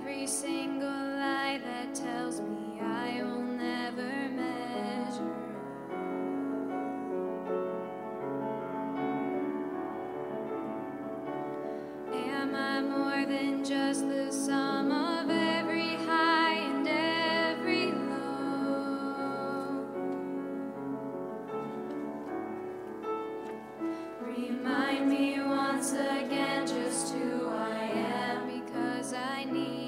every single lie that tells me I will never measure. Am I more than just the sum of every high and every low? Remind me once again just who I am because I need